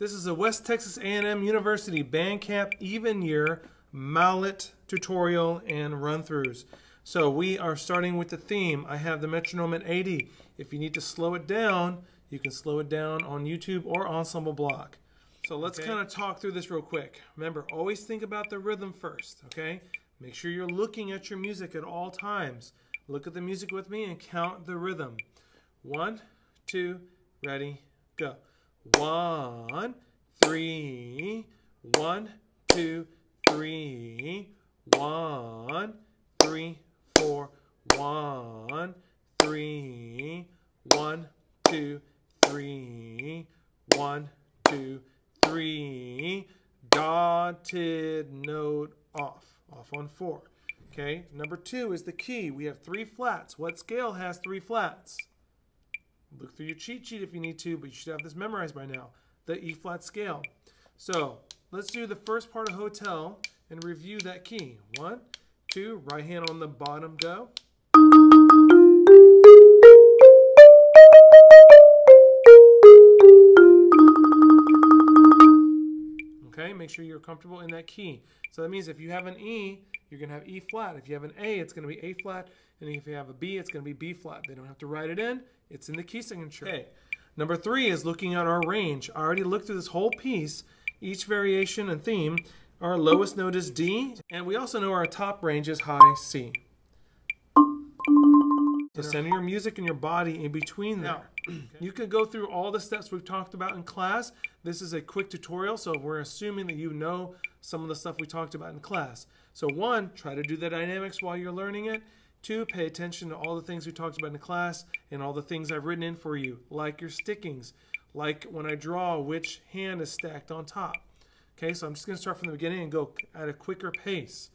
This is a West Texas A&M University band camp even year mallet tutorial and run-throughs. So we are starting with the theme. I have the metronome at 80. If you need to slow it down, you can slow it down on YouTube or Ensemble Block. So let's okay. kind of talk through this real quick. Remember, always think about the rhythm first, okay? Make sure you're looking at your music at all times. Look at the music with me and count the rhythm. One, two, ready, go. One, three, one, two, three, one, three, four, one, three, one, two, three, one, two, three, dotted note off, off on four. Okay, number two is the key. We have three flats. What scale has three flats? Look through your cheat sheet if you need to, but you should have this memorized by now. The E flat scale. So let's do the first part of hotel and review that key. One, two, right hand on the bottom, go. Okay, make sure you're comfortable in that key. So that means if you have an E, you're going to have E flat. If you have an A, it's going to be A flat. And if you have a B, it's going to be B flat. They don't have to write it in. It's in the key signature. Okay. Number three is looking at our range. I already looked through this whole piece, each variation and theme. Our lowest note is D, and we also know our top range is high C. So center your music and your body in between there. Okay. You can go through all the steps we've talked about in class. This is a quick tutorial, so we're assuming that you know some of the stuff we talked about in class. So one, try to do the dynamics while you're learning it. Two, pay attention to all the things we talked about in the class and all the things I've written in for you, like your stickings, like when I draw which hand is stacked on top. Okay, so I'm just going to start from the beginning and go at a quicker pace.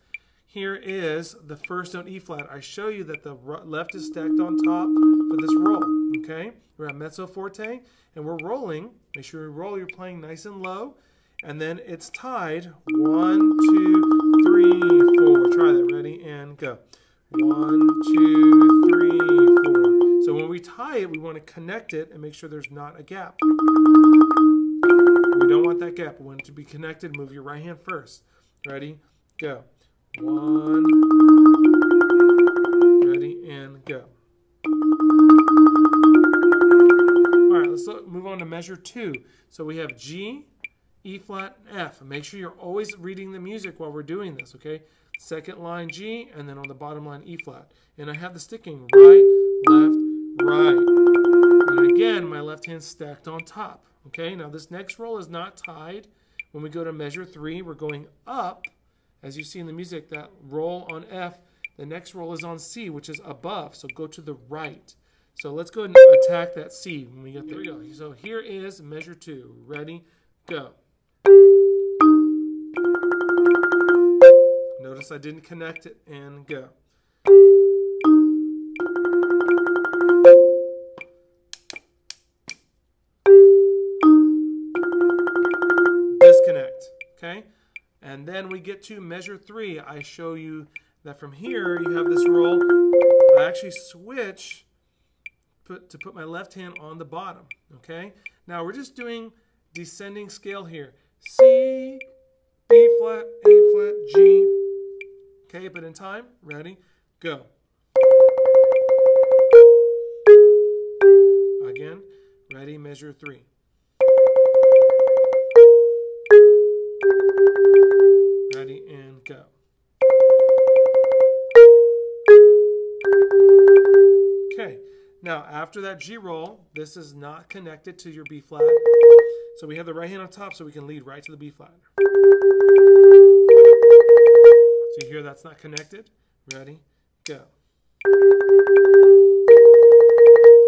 Here is the first note E flat. I show you that the left is stacked on top for this roll. Okay, we're at mezzo forte and we're rolling. Make sure you roll, you're playing nice and low. And then it's tied. One, two, three, four. Try that. Ready and go. One, two, three, four. So when we tie it, we want to connect it and make sure there's not a gap. We don't want that gap. We want it to be connected. Move your right hand first. Ready? Go. One. Ready? And go. All right, let's look, move on to measure two. So we have G, E flat, F. make sure you're always reading the music while we're doing this, okay? Second line G, and then on the bottom line E flat. And I have the sticking right, left, right. And again, my left hand stacked on top. Okay, now this next roll is not tied. When we go to measure three, we're going up. As you see in the music, that roll on F, the next roll is on C, which is above. So go to the right. So let's go and attack that C when we get there. So here is measure two. Ready, go. Notice I didn't connect it and go. Disconnect, okay? And then we get to measure three. I show you that from here you have this roll. I actually switch put, to put my left hand on the bottom, okay? Now we're just doing descending scale here. C, B flat, A flat, G, Okay, but in time, ready, go. Again, ready, measure three. Ready, and go. Okay, now after that G roll, this is not connected to your B flat. So we have the right hand on top so we can lead right to the B flat. So you hear that's not connected? Ready? Go.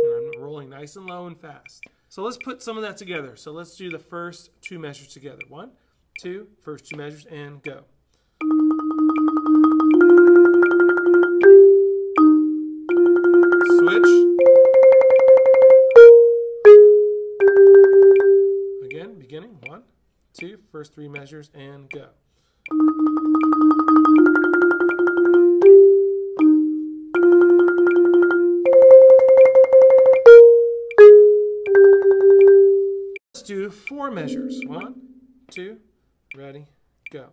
And I'm rolling nice and low and fast. So let's put some of that together. So let's do the first two measures together. One, two, first two measures, and go. Switch. Again, beginning. One, two, first three measures, and go. Four measures. One, two, ready, go.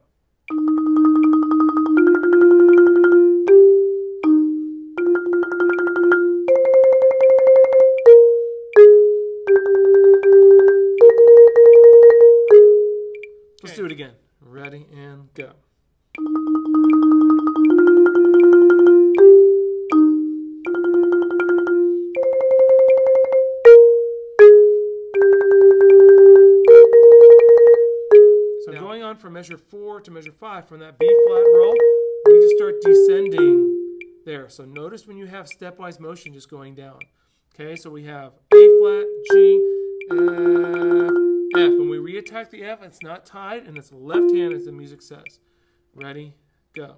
Let's do it again. Ready and go. Four to measure five, from that B flat roll, we just start descending there. So notice when you have stepwise motion just going down. Okay, so we have A flat, G, F, F. When we reattack the F, it's not tied and it's left hand as the music says. Ready, go.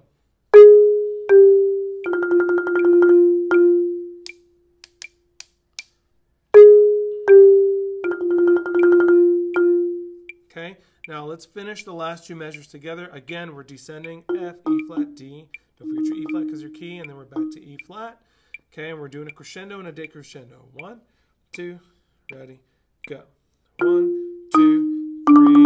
Now let's finish the last two measures together. Again, we're descending F, E flat, D. Don't forget your E flat because your key, and then we're back to E flat. Okay, and we're doing a crescendo and a decrescendo. One, two, ready, go. One, two, three.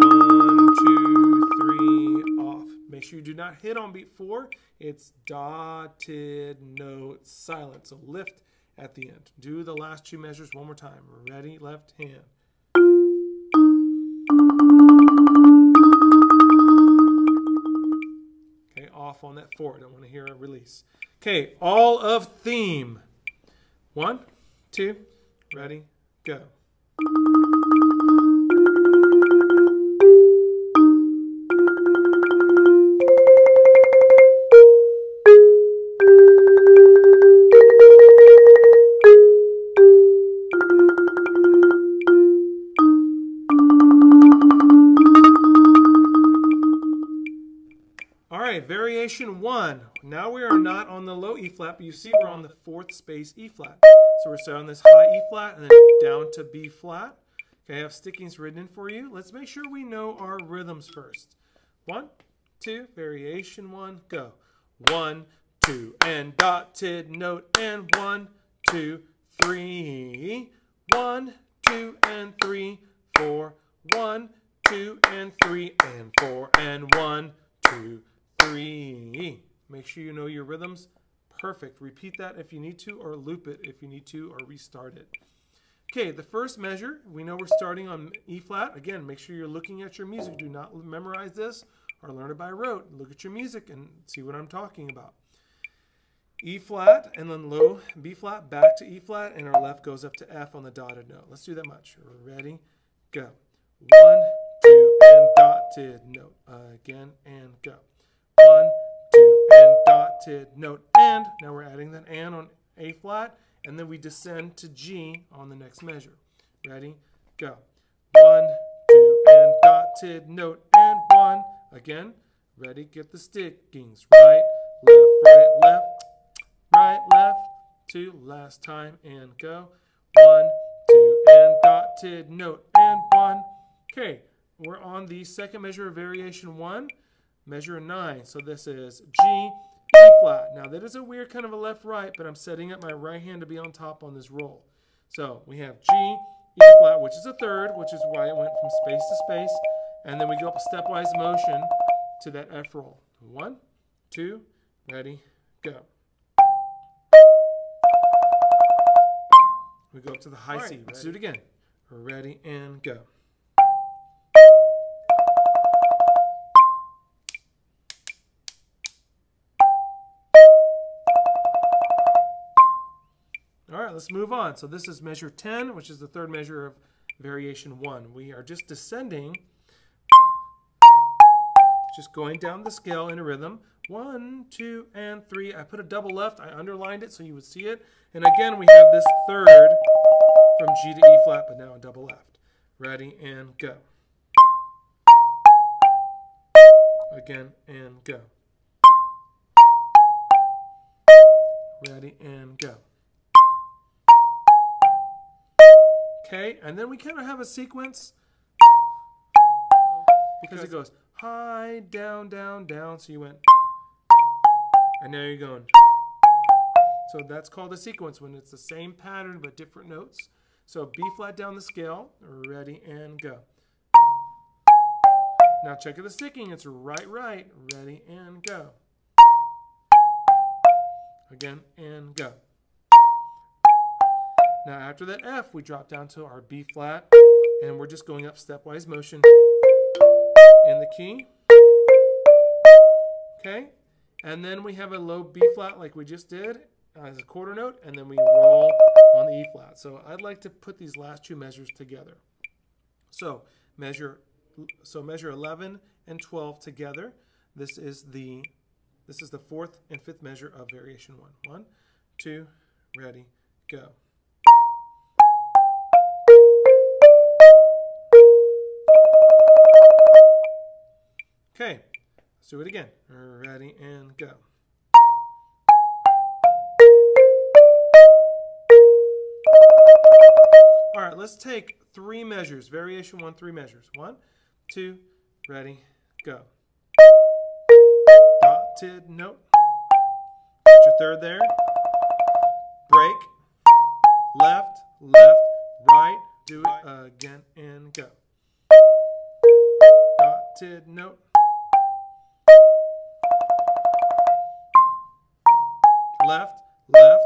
One, two, three, off. Make sure you do not hit on beat four. It's dotted note silent. So lift at the end. Do the last two measures one more time. Ready, left hand. Off on that four. I don't want to hear a release. Okay, all of theme. One, two, ready, go. Variation one. Now we are not on the low E flat, but you see we're on the fourth space E flat. So we're starting this high E flat and then down to B flat. Okay, I have stickings written in for you. Let's make sure we know our rhythms first. One, two, variation one, go. One, two, and dotted note, and one, two, three. One, two, and three, four. One, two, and three, and four, and one, two, three. Make sure you know your rhythms. Perfect. Repeat that if you need to, or loop it if you need to, or restart it. Okay, the first measure, we know we're starting on E flat. Again, make sure you're looking at your music. Do not memorize this or learn it by rote. Look at your music and see what I'm talking about. E flat and then low B flat back to E flat and our left goes up to F on the dotted note. Let's do that much. Ready? Go. One, two, and dotted note. Again and go. One, two, and dotted note. And now we're adding that and on A flat and then we descend to G on the next measure. Ready? Go. One, two, and dotted note. And one. Again. Ready? Get the stickings. Right, left, right, left right, left, two, last time, and go. One, two, and dotted note, and one. Okay, we're on the second measure of variation one, measure a nine. So this is G, E flat. Now that is a weird kind of a left-right, but I'm setting up my right hand to be on top on this roll. So we have G, E flat, which is a third, which is why it went from space to space, and then we go up a stepwise motion to that F roll. One, two, ready, go. We go up to the high All C. Let's do it again. Ready and go. Let's move on. So this is measure 10, which is the third measure of variation 1. We are just descending, just going down the scale in a rhythm. One, two, and three. I put a double left. I underlined it so you would see it. And again, we have this third from G to E flat, but now a double left. Ready and go. Again and go. Ready and go. Okay, and then we kind of have a sequence because it goes high, down, down, down. So you went, and now you're going. So that's called a sequence when it's the same pattern but different notes. So B flat down the scale. Ready and go. Now check the sticking. It's right, right. Ready and go. Again and go. Now after that F, we drop down to our B flat, and we're just going up stepwise motion in the key. Okay, and then we have a low B flat like we just did as a quarter note, and then we roll on the E flat. So I'd like to put these last two measures together. So measure, so measure 11 and 12 together. This is the this is the fourth and fifth measure of variation one. One, two, ready, go. Okay, let's do it again. Ready and go. All right, let's take three measures. Variation one, three measures. One, two, ready, go. Dotted note. Got your third there. Break. Left, left, right. Do it again and go. Dotted note. Left, left.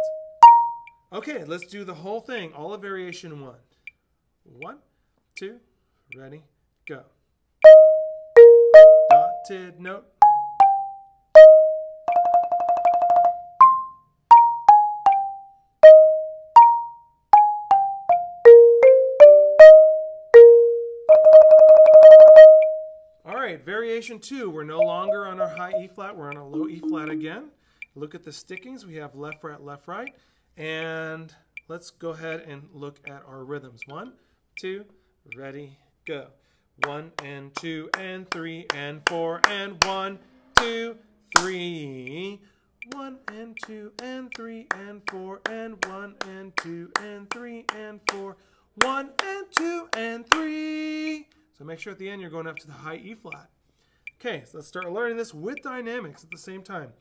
Okay, let's do the whole thing, all of variation one. One, two, ready, go. Dotted note. All right, variation two, we're no longer on our high E flat, we're on a low E flat again. Look at the stickings. We have left, right, left, right. And let's go ahead and look at our rhythms. One, two, ready, go. One and two and three and four and one, two, three. One and two and three and four and one and two and three and four. One and two and three. So make sure at the end you're going up to the high E flat. Okay, so let's start learning this with dynamics at the same time.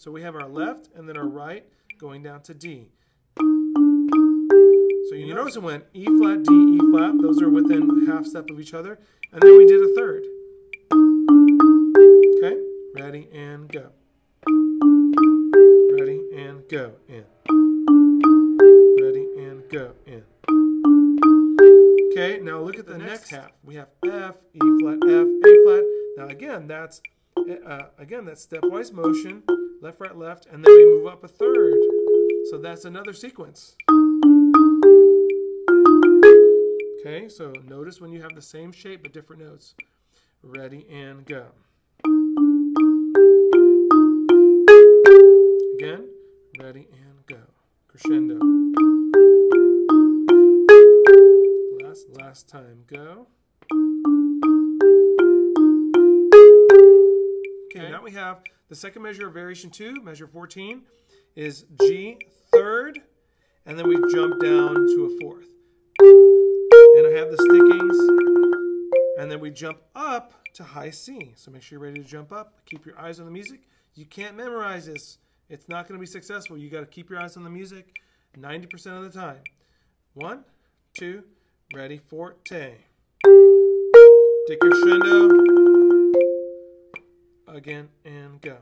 So we have our left and then our right going down to D. So you notice it went E flat, D, E flat. Those are within half step of each other. And then we did a third. Okay, ready and go. Ready and go in. Ready and go in. Okay, now look at the next half. We have F, E flat, F, A flat. Now again, that's uh, again that's stepwise motion left, right, left, and then we move up a third. So that's another sequence. Okay, so notice when you have the same shape but different notes. Ready and go. Again, ready and go. Crescendo. Last, last time, go. Okay, now we have the second measure of variation 2, measure 14, is G third, and then we jump down to a fourth. And I have the stickings, and then we jump up to high C. So make sure you're ready to jump up. Keep your eyes on the music. You can't memorize this. It's not going to be successful. You got to keep your eyes on the music 90% of the time. One, two, ready, forte. Decrescendo again, and go.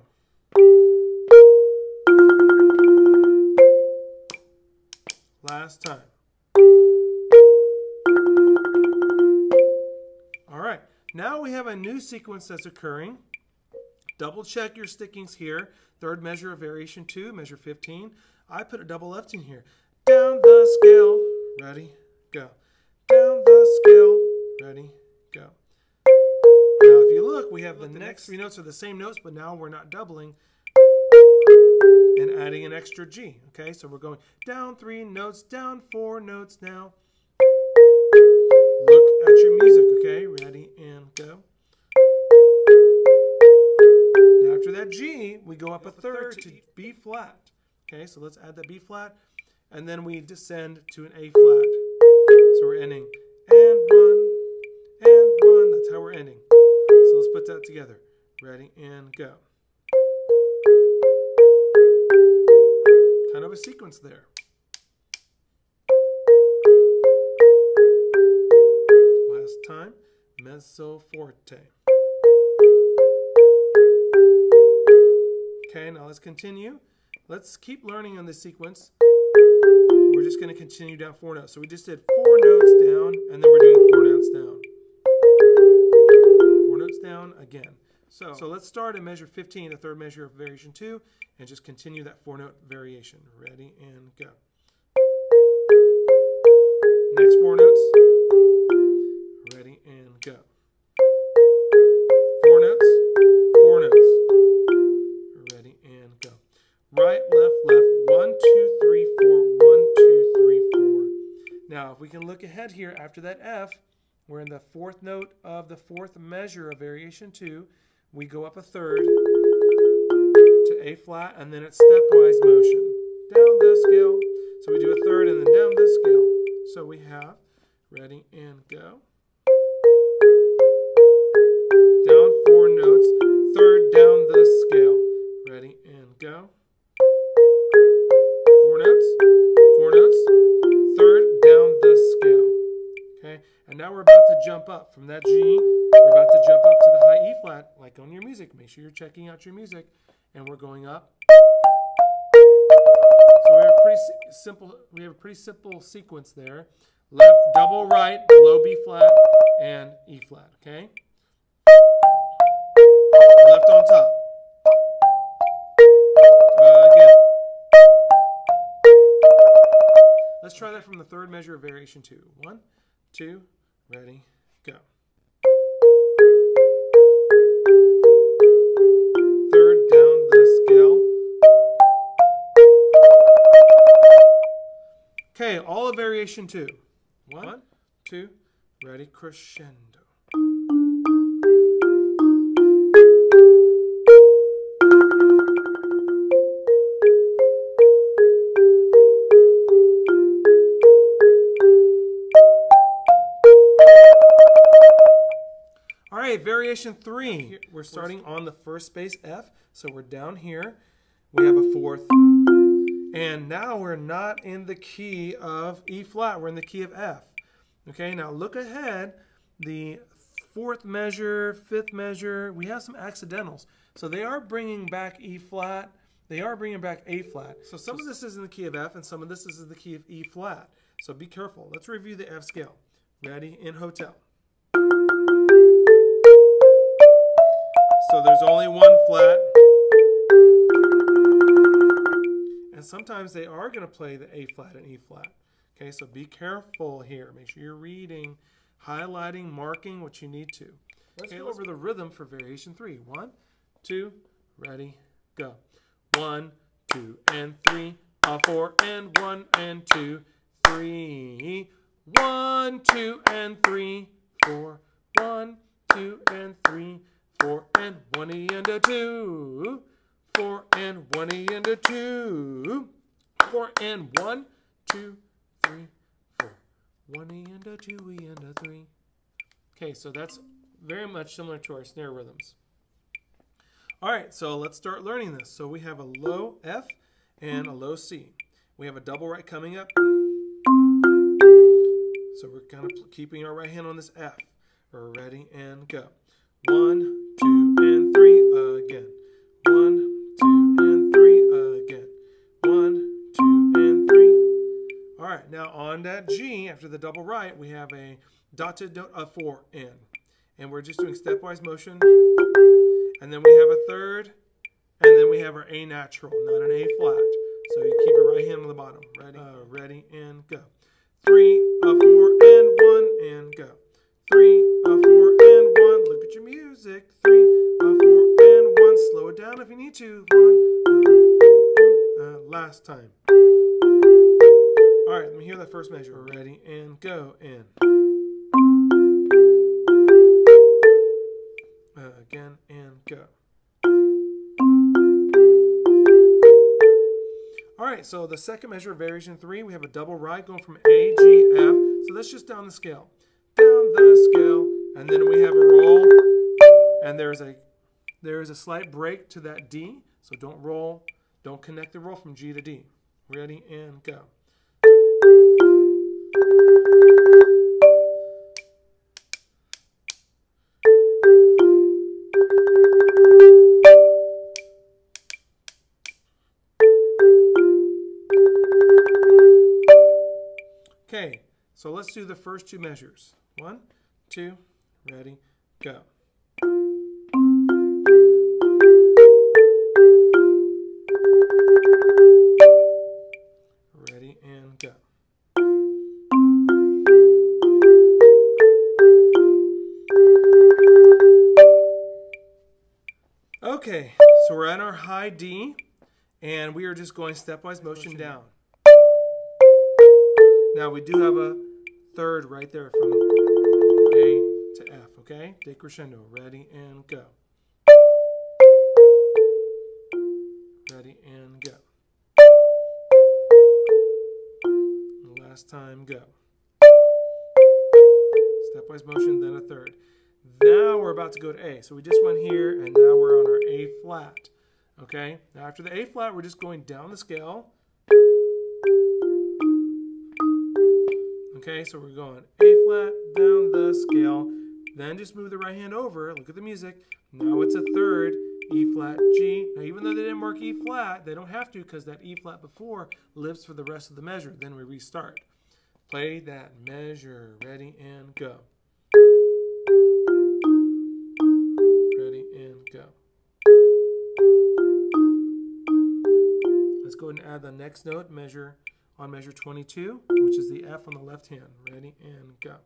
Last time. All right, now we have a new sequence that's occurring. Double check your stickings here. Third measure of variation 2, measure 15. I put a double left in here. Down the scale, ready, go. Down the scale, ready, go look, we have the next three notes are the same notes, but now we're not doubling and adding an extra G. Okay, so we're going down three notes, down four notes now. Look at your music, okay? Ready and go. Now after that G, we go up a third to B flat. Okay, so let's add that B flat, and then we descend to an A flat. So we're ending that together. Ready and go. Kind of a sequence there. Last time, mezzo forte. Okay, now let's continue. Let's keep learning on this sequence. We're just going to continue down four notes. So we just did four notes down, and then we're doing four notes down. Down again. So, so let's start at measure 15, the third measure of variation 2, and just continue that four note variation. Ready and go. Next four notes. Ready and go. Four notes, four notes. Ready and go. Right, left, left. One, two, three, four. One, two, three, four. Now, if we can look ahead here after that F, we're in the fourth note of the fourth measure of variation 2 we go up a third to A flat, and then it's stepwise motion. Down the scale. So we do a third and then down the scale. So we have, ready and go. Now we're about to jump up from that G we're about to jump up to the high E flat, like on your music. Make sure you're checking out your music. And we're going up. So we have a pretty simple, we have a pretty simple sequence there. Left, double right, low B flat, and E flat, okay? Left on top. Uh, again. Let's try that from the third measure of variation two. One, two, ready, go. Third down the scale. Okay, all of variation two. One, two, ready, crescendo. Variation three. We're starting on the first bass F, so we're down here. We have a fourth, and now we're not in the key of E flat, we're in the key of F. Okay, now look ahead. The fourth measure, fifth measure, we have some accidentals. So they are bringing back E flat, they are bringing back A flat. So some of this is in the key of F and some of this is in the key of E flat. So be careful. Let's review the F scale. Ready? In hotel. So there's only one flat. And sometimes they are going to play the A flat and E flat. Okay, so be careful here. Make sure you're reading, highlighting, marking what you need to. Let's okay, go over the rhythm for variation three. One, two, ready, go. One, two, and three, a four, and one, and two, three. One, two, and three, four. One, two, and three, four, and one, e and a two four and one E and a two. Four and one, two, three, four. One E and a two E and a three. Okay, so that's very much similar to our snare rhythms. All right, so let's start learning this. So we have a low F and a low C. We have a double right coming up. So we're kind of keeping our right hand on this F. We're ready and go. One, right, now on that G, after the double right, we have a dotted note of four in. And we're just doing stepwise motion. And then we have a third, and then we have our A natural, not an A flat. So you keep your right hand on the bottom. Ready, uh, ready, and go. Three, a four, and one, and go. Three, a four, and one. Look at your music. Three, a four, and one. slow it down if you need to. One, uh, last time. All right, let me hear that first measure. Ready and go. And uh, again and go. All right, so the second measure of variation three, we have a double right going from A, G, F. So that's just down the scale. Down the scale, and then we have a roll, and there's a there is a slight break to that D, so don't roll, don't connect the roll from G to D. Ready and go. So let's do the first two measures. One, two, ready, go. Ready and go. Okay, so we're at our high D, and we are just going stepwise motion down. Now we do have a third right there from A to F, okay? Decrescendo, ready and go. Ready and go. Last time, go. Stepwise motion, then a third. Now we're about to go to A. So we just went here, and now we're on our A flat. Okay? Now after the A flat, we're just going down the scale. Okay, so we're going A flat, down the scale. Then just move the right hand over. Look at the music. Now it's a third, E flat, G. Now even though they didn't mark E flat, they don't have to because that E flat before lives for the rest of the measure. Then we restart. Play that measure. Ready and go. Ready and go. Let's go ahead and add the next note, measure on measure 22, which is the F on the left hand. Ready and go.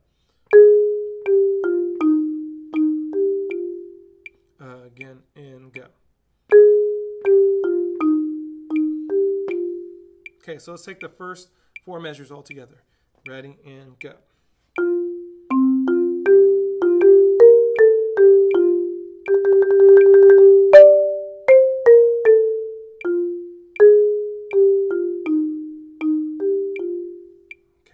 Again and go. Okay, so let's take the first four measures all together. Ready and go.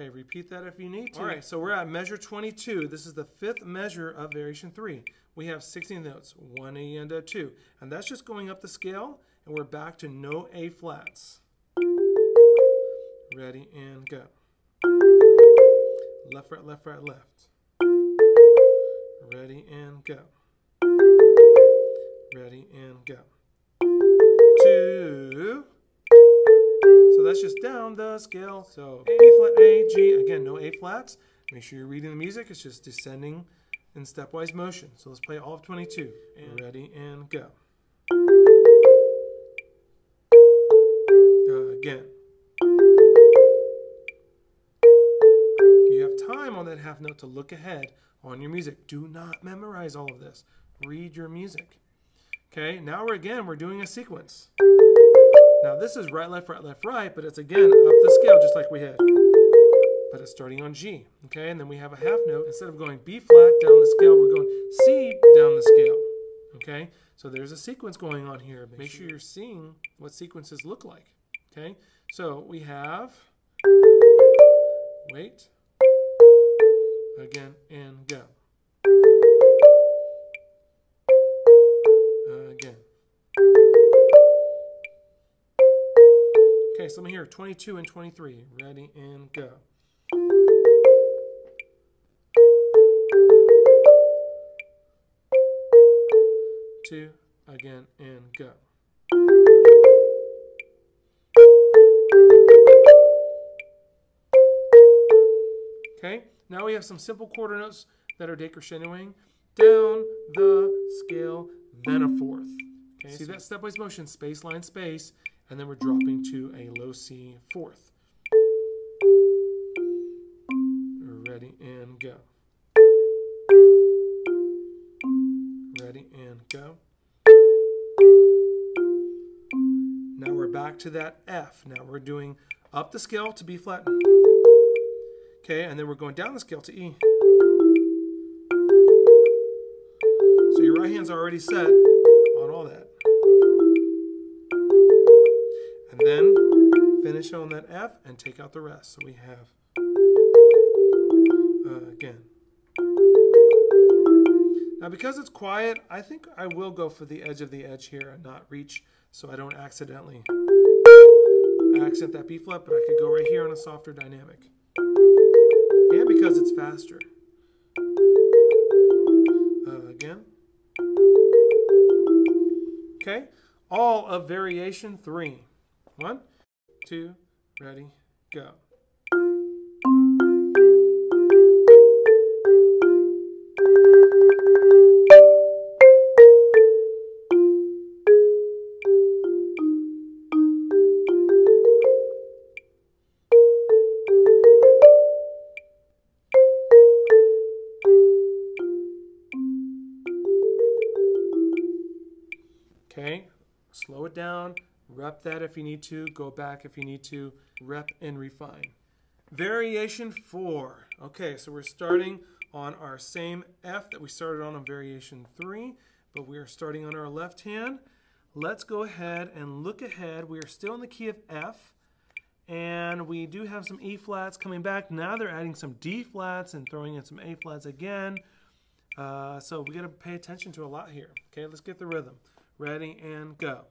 Repeat that if you need to. All right, so we're at measure 22. This is the fifth measure of variation 3. We have 16 notes, 1 A and a 2. And that's just going up the scale, and we're back to no A flats. Ready, and go. Left, right, left, right, left. Ready, and go. Ready, and go. Two. That's just down the scale. So A flat, A, G. Again, no A flats. Make sure you're reading the music. It's just descending in stepwise motion. So let's play all of 22. And ready and go. Uh, again. You have time on that half note to look ahead on your music. Do not memorize all of this. Read your music. Okay, now we're again, we're doing a sequence. Now this is right, left, right, left, right, but it's again up the scale just like we had. But it's starting on G, okay? And then we have a half note. Instead of going B flat down the scale, we're going C down the scale, okay? So there's a sequence going on here. Make sure you're seeing what sequences look like, okay? So we have, wait, again, and go. Okay, so I'm here, 22 and 23. Ready and go. Two, again, and go. Okay, now we have some simple quarter notes that are decrescendoing. Down the scale, then a fourth. Okay, see that stepwise motion, space, line, space and then we're dropping to a low C fourth. Ready and go. Ready and go. Now we're back to that F. Now we're doing up the scale to B flat. Okay, and then we're going down the scale to E. So your right hand's already set finish on that F and take out the rest. So we have, uh, again. Now because it's quiet, I think I will go for the edge of the edge here and not reach so I don't accidentally accent that B flat, but I could go right here on a softer dynamic. And because it's faster. Uh, again. Okay, all of variation three. One, two, ready, go. Rep that if you need to, go back if you need to, rep and refine. Variation four. Okay, so we're starting on our same F that we started on on variation three, but we are starting on our left hand. Let's go ahead and look ahead. We are still in the key of F, and we do have some E flats coming back. Now they're adding some D flats and throwing in some A flats again. Uh, so we got to pay attention to a lot here. Okay, let's get the rhythm. Ready and go.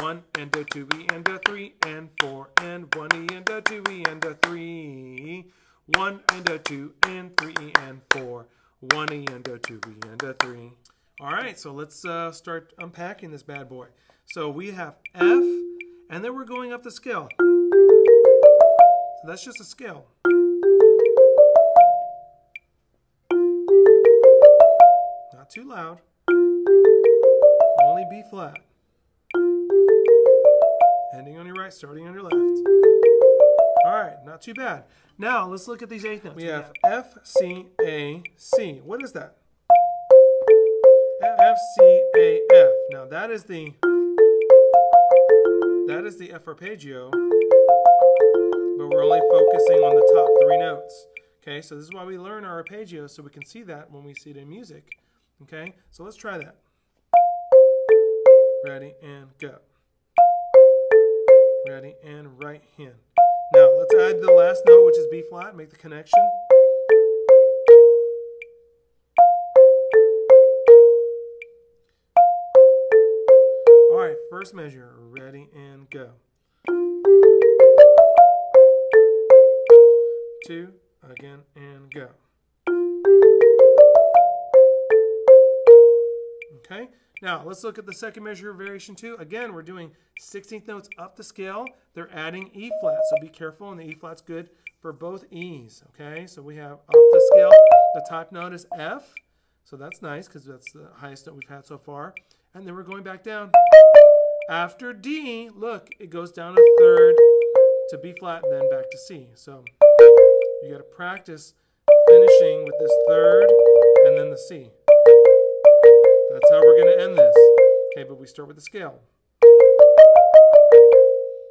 One and a two E and a three and four and one E and a two E and a three. One and a two and three E and four. One E and a two E and a three. All right, so let's uh, start unpacking this bad boy. So we have F, and then we're going up the scale. So that's just a scale. Not too loud. Only B flat. Ending on your right, starting on your left. All right, not too bad. Now let's look at these eighth notes. We have F, C, A, C. What is that? F, C, A, F. Now that is the that is the F arpeggio, but we're only focusing on the top three notes. Okay, so this is why we learn our arpeggio, so we can see that when we see it in music. Okay, so let's try that. Ready and go. Ready and right hand. Now let's add the last note, which is B flat, make the connection. All right, first measure, ready and go. Two, again, and go. Okay, now let's look at the second measure of variation two. Again, we're doing 16th notes up the scale. They're adding E flat, so be careful, and the E flat's good for both E's. Okay, so we have up the scale. The top note is F, so that's nice because that's the highest note we've had so far. And then we're going back down. After D, look, it goes down a third to B flat and then back to C. So you got to practice finishing with this third and then the C. That's how we're going to end this. Okay, but we start with the scale.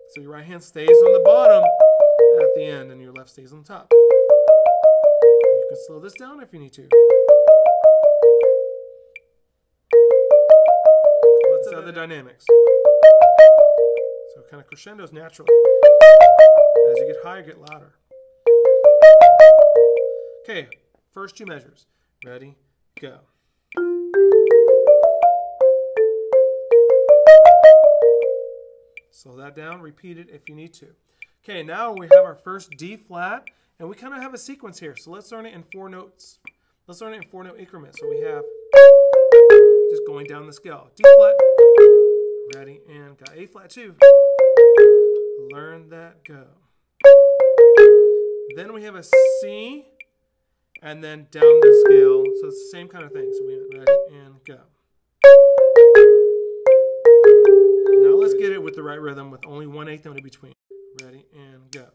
So your right hand stays on the bottom at the end and your left stays on the top. You can slow this down if you need to. Let's add the dynamics. So kind of crescendos naturally. As you get higher, get louder. Okay, first two measures. Ready, go. Slow that down, repeat it if you need to. Okay, now we have our first D flat, and we kind of have a sequence here. So let's learn it in four notes. Let's learn it in four note increments. So we have just going down the scale. D flat, ready, and got A flat two. Learn that, go. Then we have a C, and then down the scale. So it's the same kind of thing. So we ready and go. Now let's get it with the right rhythm with only one eighth note in between. Ready and go.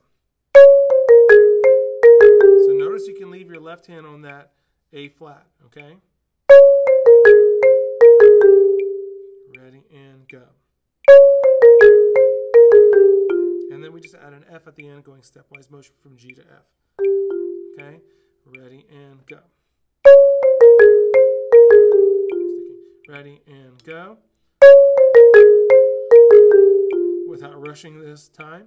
So notice you can leave your left hand on that A flat, okay? Ready and go. And then we just add an F at the end going stepwise motion from G to F. Okay? Ready and go. Ready and go. Without rushing this time.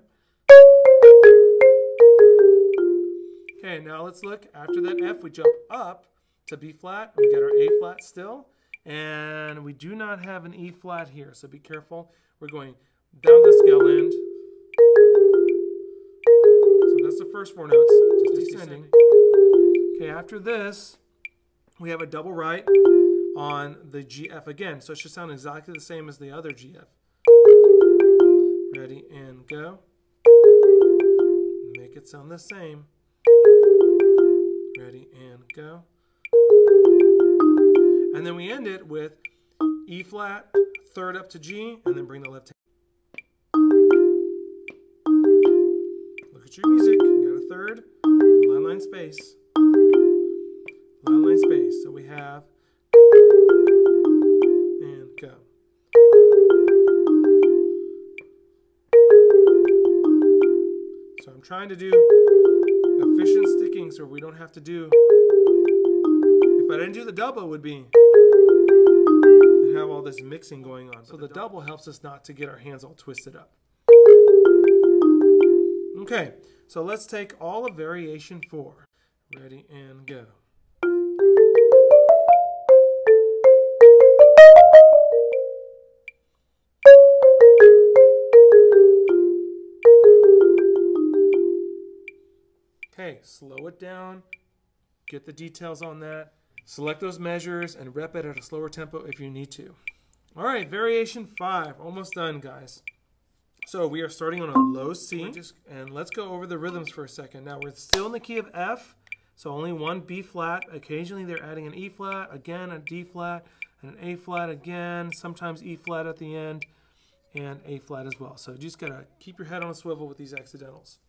Okay, now let's look. After that F, we jump up to B flat. We get our A flat still. And we do not have an E flat here, so be careful. We're going down the scale end. So that's the first four notes, just descending. Okay, after this, we have a double right on the GF again. So it should sound exactly the same as the other GF. Ready and go. Make it sound the same. Ready and go. And then we end it with E flat, third up to G, and then bring the left hand. Look at your music. You got a third, line line space. Line line space. So we have trying to do efficient sticking so we don't have to do, if I didn't do the double, it would be and have all this mixing going on. So the double helps us not to get our hands all twisted up. Okay, so let's take all of variation four. Ready and go. Okay, slow it down, get the details on that, select those measures, and rep it at a slower tempo if you need to. All right, variation five, almost done, guys. So we are starting on a low C, and let's go over the rhythms for a second. Now we're still in the key of F, so only one B flat. Occasionally they're adding an E flat, again a D flat, and an A flat again, sometimes E flat at the end, and A flat as well. So you just gotta keep your head on a swivel with these accidentals.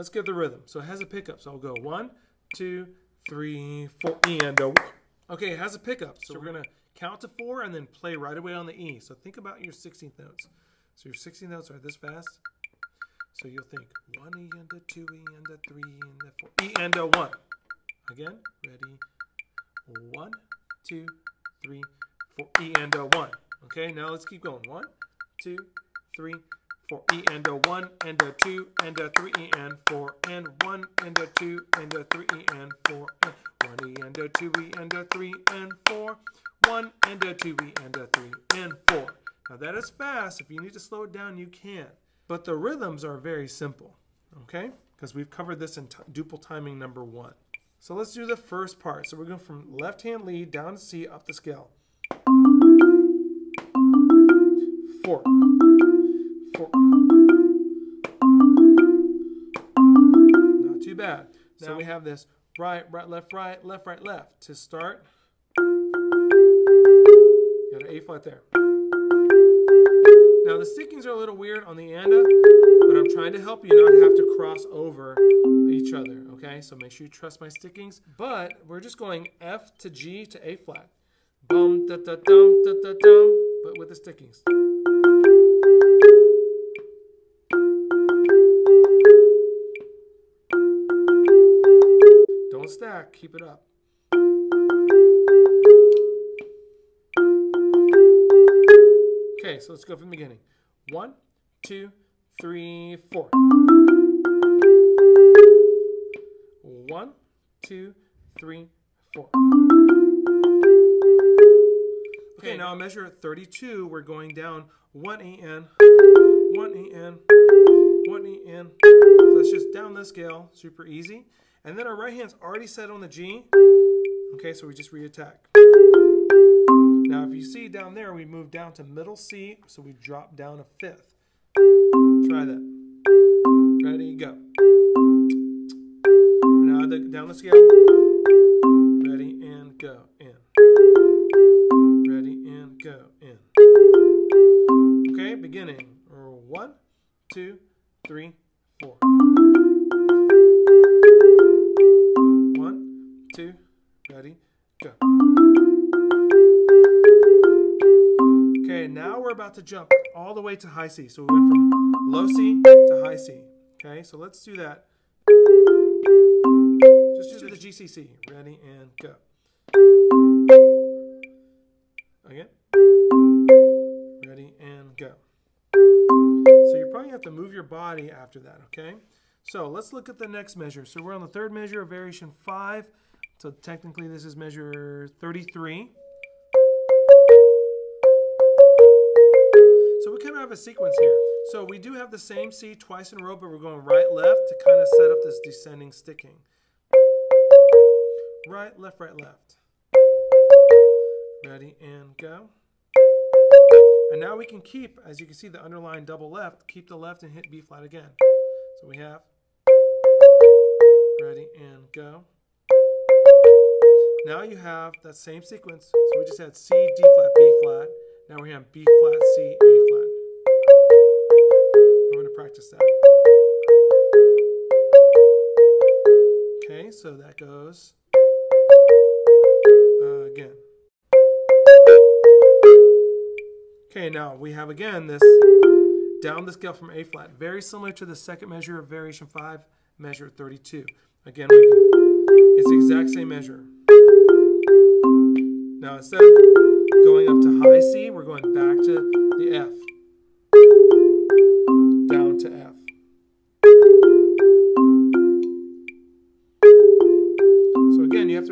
Let's get the rhythm. So it has a pickup. So I'll go one, two, three, four, and a one. Okay, it has a pickup. So we're gonna count to four and then play right away on the E. So think about your 16th notes. So your 16th notes are this fast. So you'll think one E and a two E and a three and a four E and a one. Again, ready? One, two, three, four E and a one. Okay, now let's keep going. One, two, three, 4 e and a 1 and a 2 and a 3 e and 4 and 1 and a 2 and a 3 e and 4 and 1 e and a 2 e and a 3 and 4 1 and a 2 e and a 3 and 4 now that is fast. If you need to slow it down you can. But the rhythms are very simple okay? Because we've covered this in duple timing number one. So let's do the first part. So we're going from left hand lead down to C up the scale. 4 not too bad. Now so we have this right, right, left, right, left, right, left. To start, got an A flat there. Now the stickings are a little weird on the anda, but I'm trying to help you not have to cross over each other, okay? So make sure you trust my stickings. But we're just going F to G to A flat. Bum, da, da, dum, da, da, dum, but with the stickings. Stack, keep it up. Okay, so let's go from the beginning. One, two, three, four. One, two, three, four. Okay, now measure 32. We're going down one EN, one EN, one EN. So it's just down the scale, super easy. And then our right hand's already set on the G. Okay, so we just reattack. Now if you see down there, we move down to middle C, so we drop down a fifth. Try that. Ready, go. Now the, down the scale. Ready, and go, about to jump all the way to high C. So we went from low C to high C. Okay, so let's do that. Just do the GCC. Ready and go. Again. Ready and go. So you probably have to move your body after that, okay? So let's look at the next measure. So we're on the third measure of variation 5. So technically this is measure 33. So we kind of have a sequence here. So we do have the same C twice in a row, but we're going right, left to kind of set up this descending sticking. Right, left, right, left. Ready, and go. And now we can keep, as you can see, the underlying double left, keep the left and hit B flat again. So we have ready, and go. Now you have that same sequence. So we just had C, D flat, B flat. Now we have B flat, C, A practice that. Okay, so that goes uh, again. Okay, now we have again this down the scale from A flat, very similar to the second measure of variation 5, measure 32. Again, can, it's the exact same measure. Now instead of going up to high C, we're going back to the F.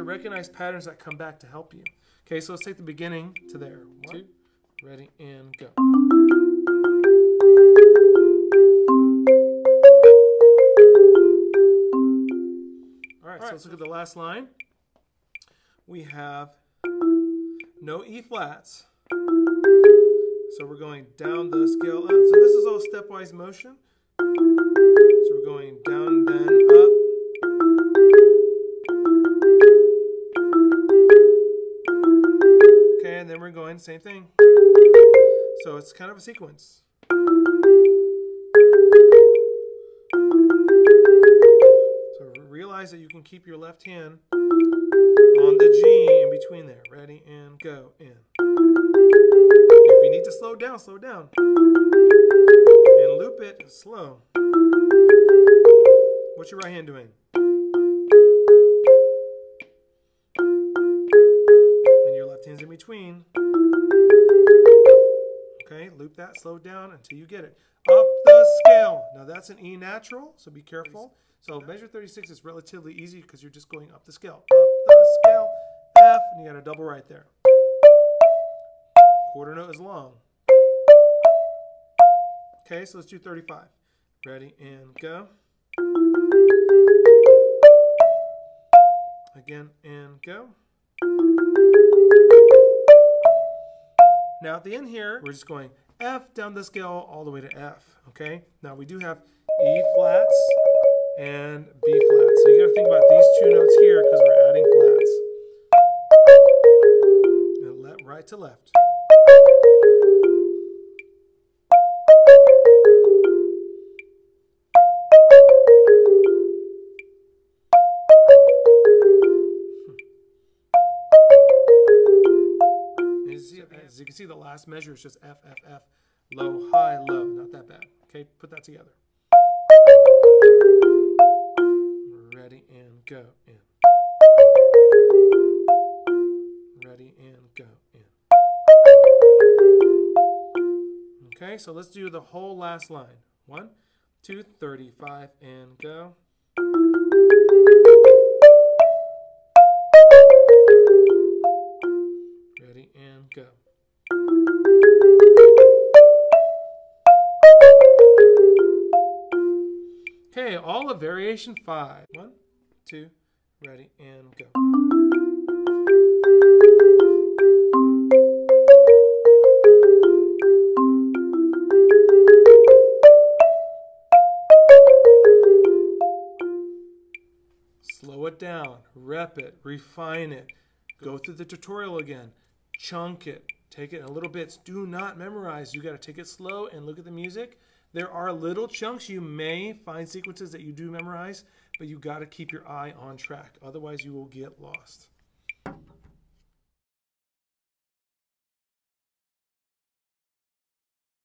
recognize patterns that come back to help you. Okay, so let's take the beginning to there. One, two, ready, and go. All right, so let's look at the last line. We have no E flats. So we're going down the scale up. So this is all stepwise motion. So we're going down, then up. And going same thing. So it's kind of a sequence. So realize that you can keep your left hand on the G in between there. Ready and go in. If you need to slow down, slow down. And loop it slow. What's your right hand doing? And your left hand's in between. Okay, loop that, slow down until you get it. Up the scale. Now that's an E natural, so be careful. So measure 36 is relatively easy because you're just going up the scale. Up the scale, F, and you got a double right there. Quarter note is long. Okay, so let's do 35. Ready and go. Again and go. Now at the end here, we're just going F down the scale all the way to F. Okay. Now we do have E flats and B flats. So you got to think about these two notes here because we're adding flats. And right to left. You, can see, the last measure is just F, F, F, low, high, low. Not that bad. Okay, put that together. Ready and go in. Ready and go in. Okay, so let's do the whole last line. One, two, thirty-five, and go. Okay, all of variation five. One, two, ready, and go. Slow it down, rep it, refine it, go through the tutorial again, chunk it, take it in little bits. Do not memorize. You got to take it slow and look at the music. There are little chunks. You may find sequences that you do memorize, but you got to keep your eye on track. Otherwise, you will get lost.